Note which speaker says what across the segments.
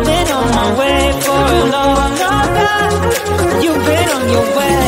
Speaker 1: I've been on my way for a long, long time. You've been on your way.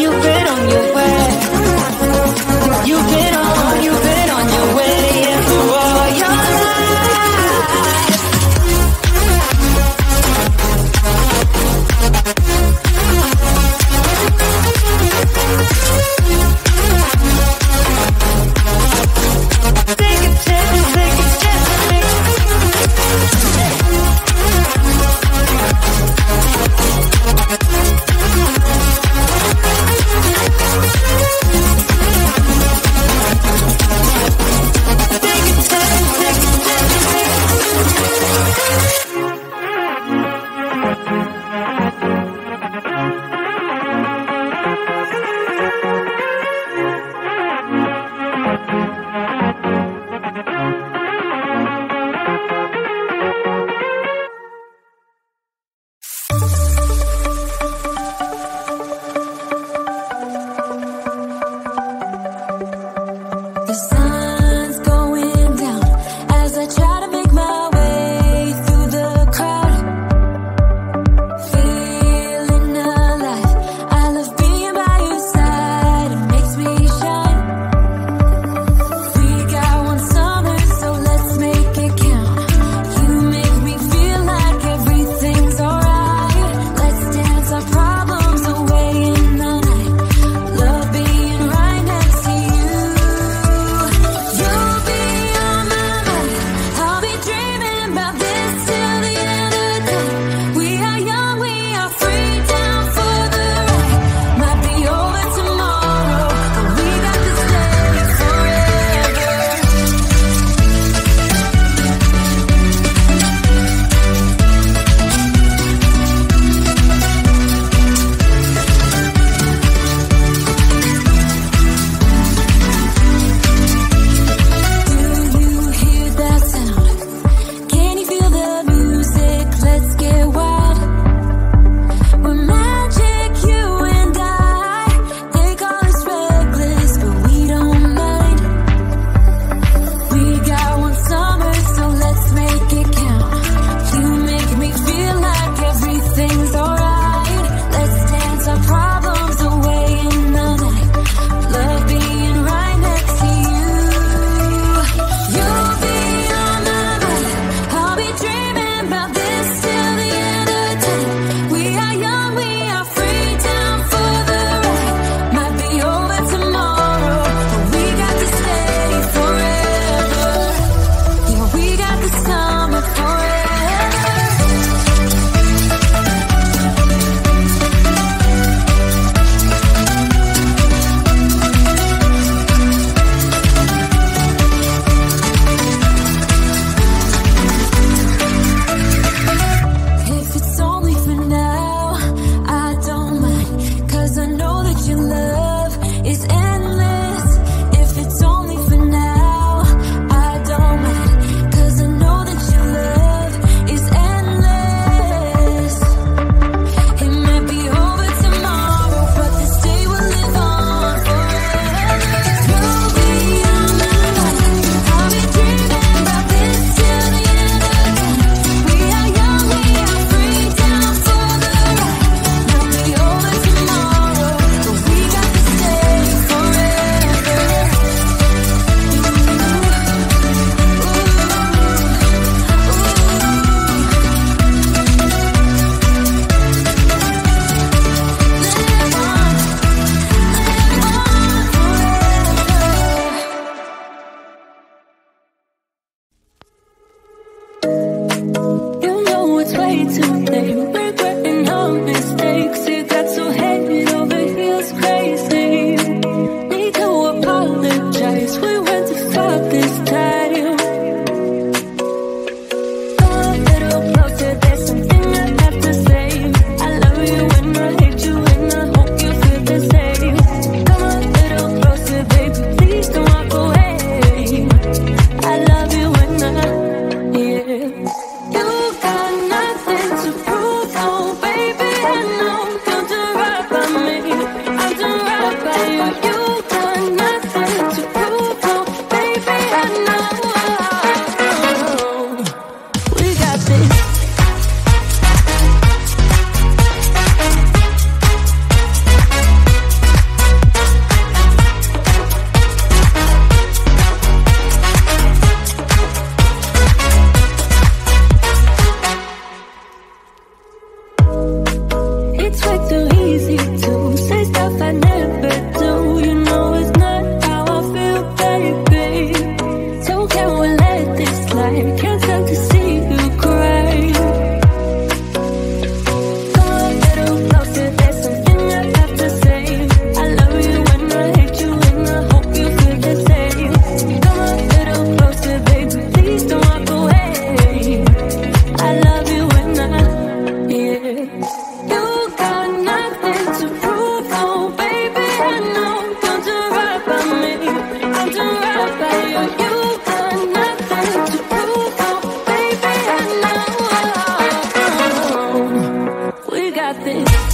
Speaker 1: You fit on your way. this.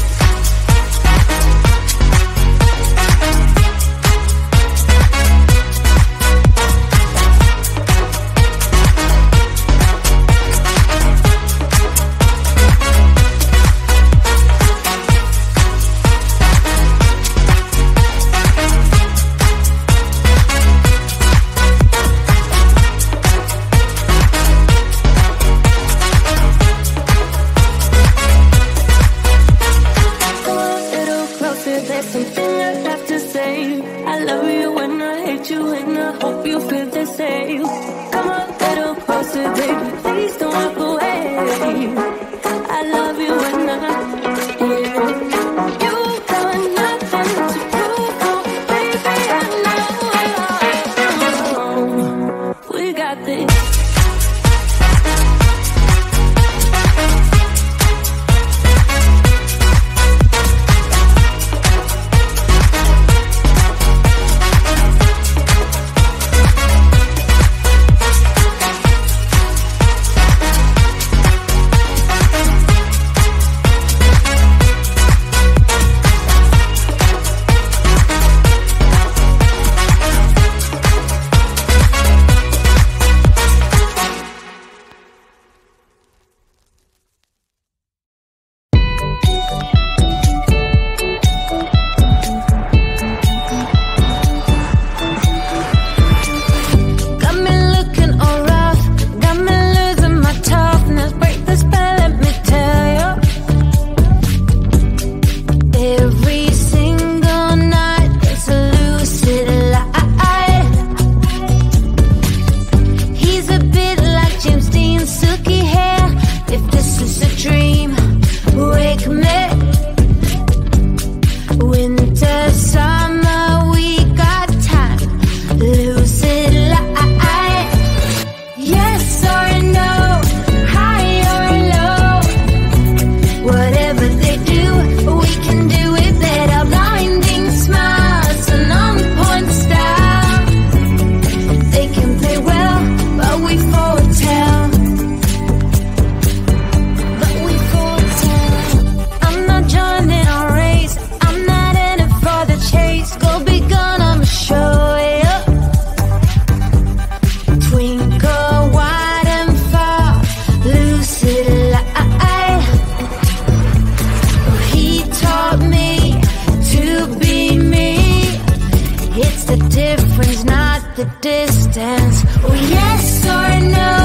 Speaker 1: the distance. Oh, yes or no.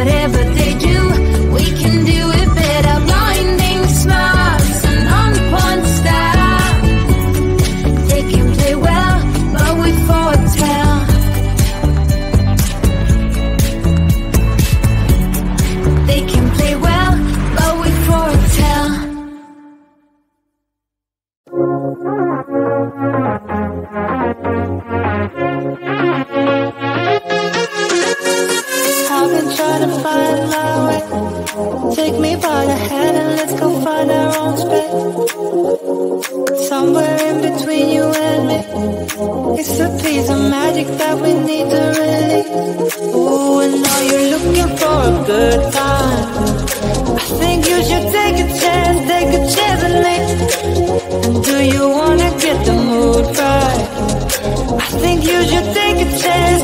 Speaker 1: whatever bounce Somewhere in between you and me. It's a piece of magic that we need to release. Ooh, and now you're looking for a good time. I think you should take a chance, take a chance on me And do you wanna get the mood right? I think you should take a chance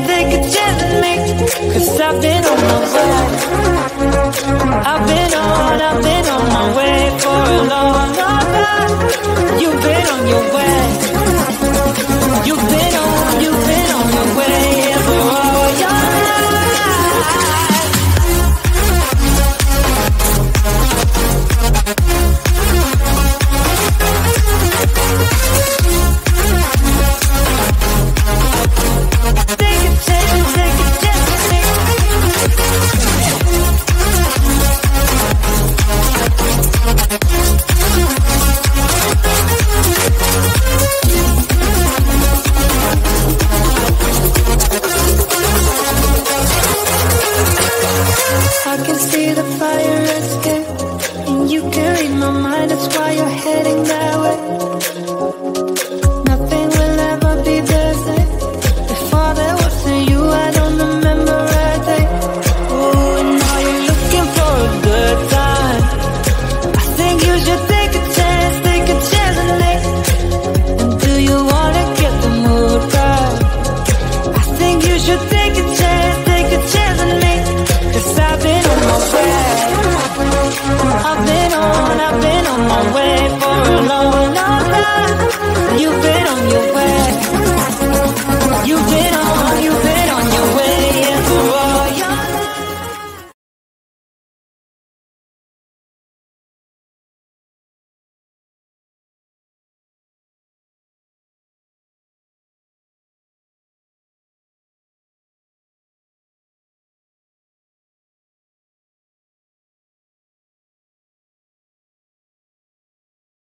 Speaker 1: you